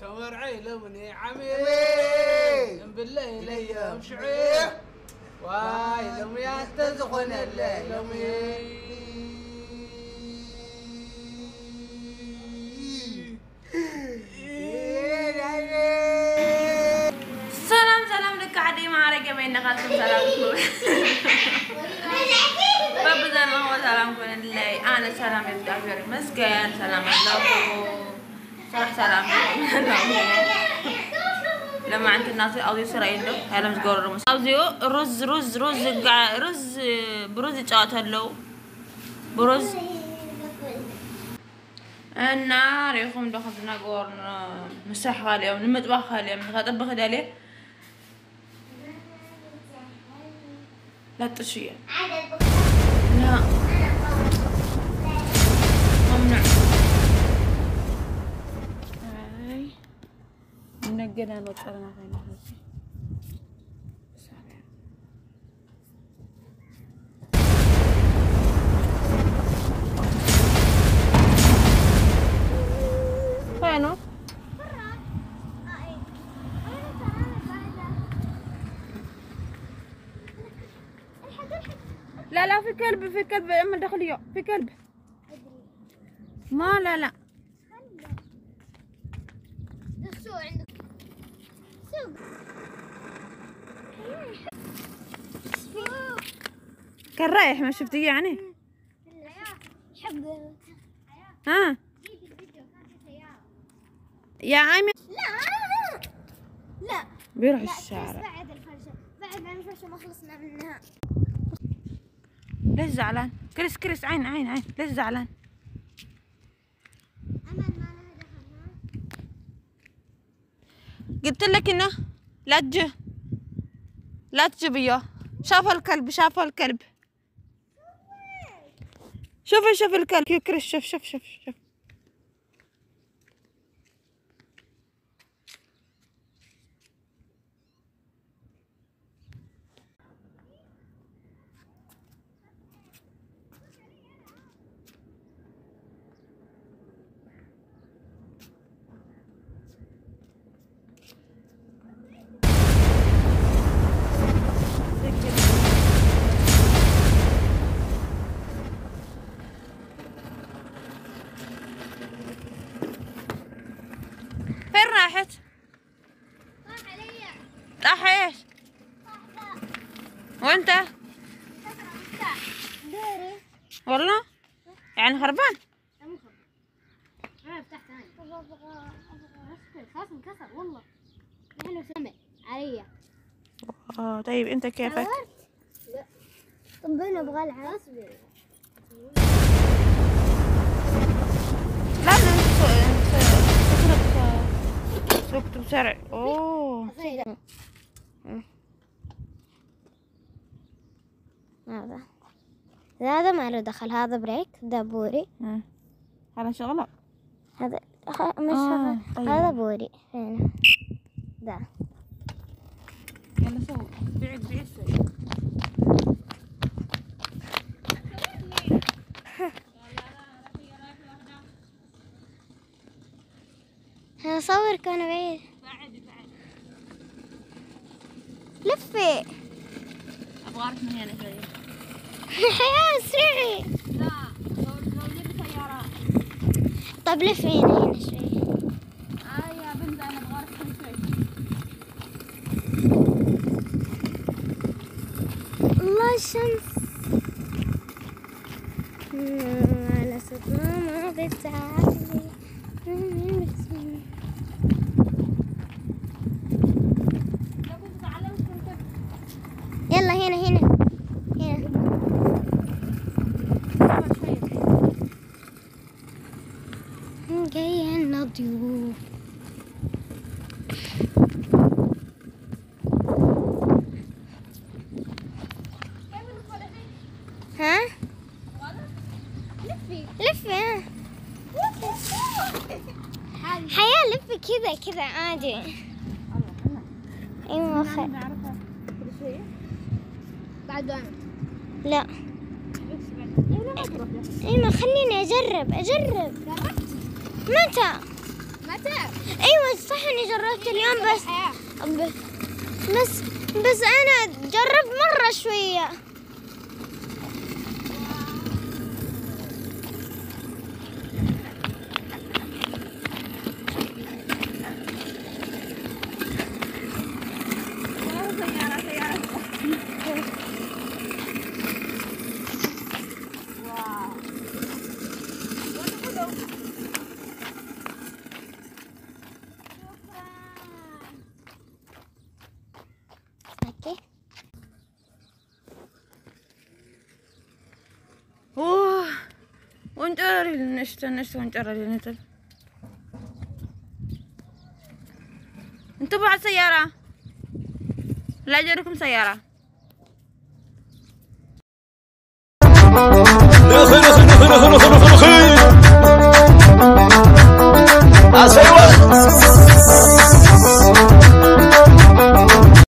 تمر عيلمني عمي عمي. بالليل ايام شعيب واي لم يستزخن الليل ሰላም ሰላም ልክ ዓደይ ማዕረገ በይነኻልኩም ሰላም በብዘን መሆ ሰላም ኮነለይ ኣነ ሰላም እግዚአብሔር ይመስገን ሰላም ኣለኹ صراحة لما عند الناصر أوزيو سرائيلو هلا مش قرر مش أوزيو رز رز رز رز برز جات هلو. برز. النار يخون ده خذنا قور مسح خالي أو نمطبخ خالي من خطبخ دالي. لا تشيء لا. لا لا في كلب في كلب اما داخلية في كلب. ما لا لا. كان رايح ما شفتيه يعني؟ ها؟ يا عمي. لا لا بيروح الشارع. بعد الفرشة بعد الفرشة ما خلصنا منها ليش زعلان؟ كريس كريس عين عين عين. ليش زعلان أمل ما لها دخل ها؟ قلت لك إنه لا تجي لا تجيبيه شاف الكلب شاف الكلب. شوف شوف الكلب. يا كريس شوف شوف شوف شوف. راحت؟ طاح علي راح إيش؟ طاح ذا وانت؟ دوري والله؟ يعني خبر أنا فتحت ثاني أبغى أبغى خلاص انكسر والله حلو سمع علي آه طيب انت كيفك؟ لا طب أنا أبغى العب بسرعة أوه. هذا. هذا ما له دخل. هذا بريك. ده بوري. هذا شغلة. هذا. مش آه، هذا طيب. هذا بوري. هنا. ده يلا سوي. بعيد بعيد سوي أنا اصورك وأنا بعيد. لفي أبغى اعرف من هنا شوي يا اسرعي لا لو لو جبت سيارة طب لفي هنا هنا شوي آه يا بنت أنا أبغى اعرف كل شيء الله الشمس مم، على صوت ماما بتعلي مم، بتسمع. لو كنت تعلمت كنت يلا هنا هنا هنا ضيوف ها؟ لفي. لفي. حياة لفي. كذا كذا عادي أيوه خ... نعرفها كل شيء بعد أنا لا أيوه خليني أجرب. أجرب. متى؟ متى؟ أيوه صح جربت اليوم بس بس بس أنا جربت مرة شوية أوكي اوه وانجرري النشت النشت وانجرري النتل انتبهوا على السيارة لا جركم سيارة.